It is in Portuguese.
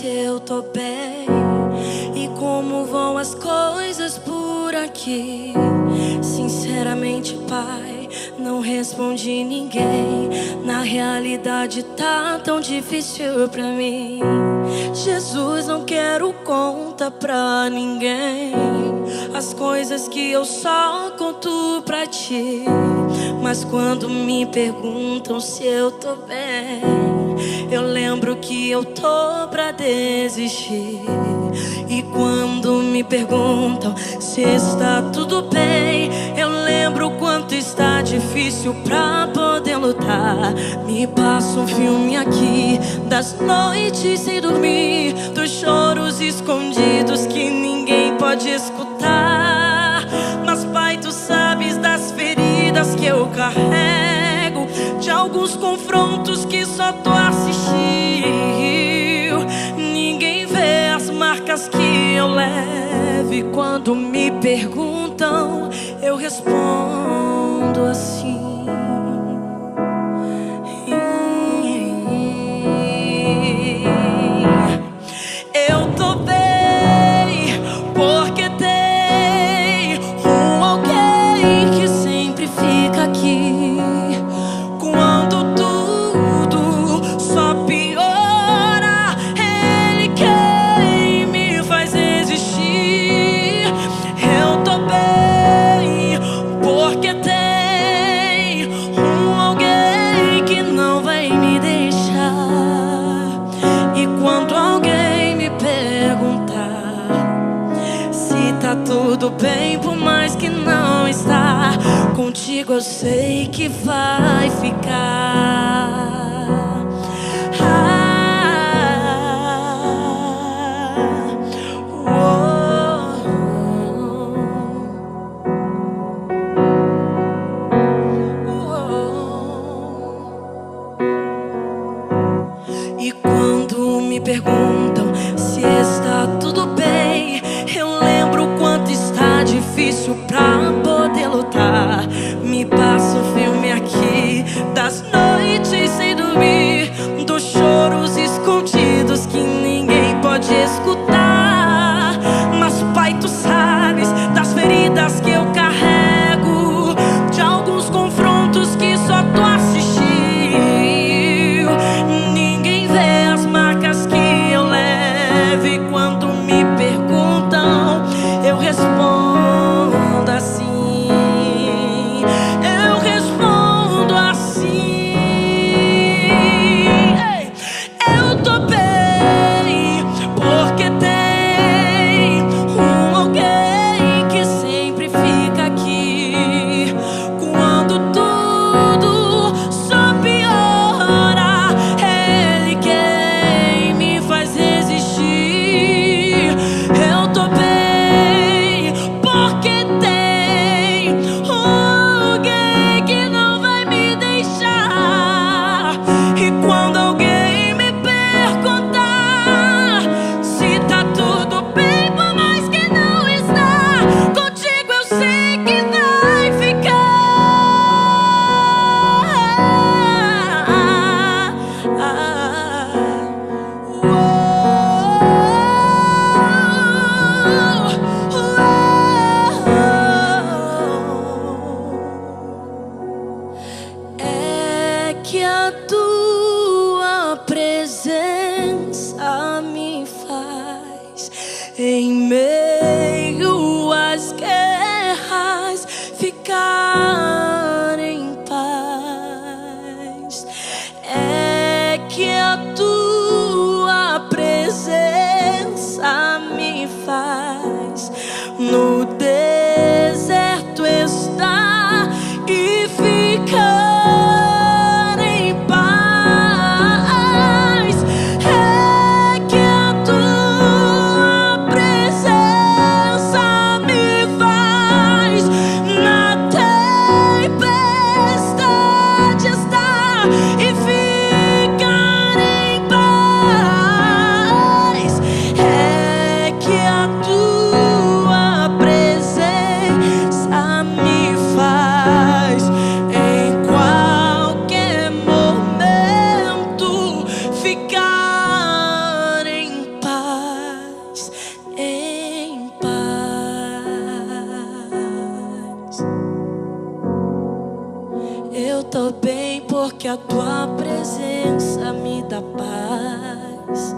se eu tô bem e como vão as coisas por aqui. Sinceramente, Pai, não respondi ninguém. Na realidade, tá tão difícil pra mim. Jesus, não quero conta pra ninguém. As coisas que eu só conto pra ti. Mas quando me perguntam se eu tô bem, eu lembro que eu tô pra desistir. E quando me perguntam se está tudo bem, eu lembro quanto está difícil pra poder lutar. Me passa um filme aqui das noites sem dormir, alguns confrontos que só tu assistiu. Ninguém vê as marcas que eu levo, e quando me perguntam, eu respondo assim. Bem, por mais que não está, contigo eu sei que vai ficar. Ah, uou. E quando me perguntam das noites sem dormir, dos choros escondidos que ninguém pode escutar. Mas, Pai, tu sabes das feridas que eu carrego, de alguns confrontos que só tu assistiu. Ninguém vê as marcas que eu levo, e quando me perguntam, porque a tua presença me dá paz.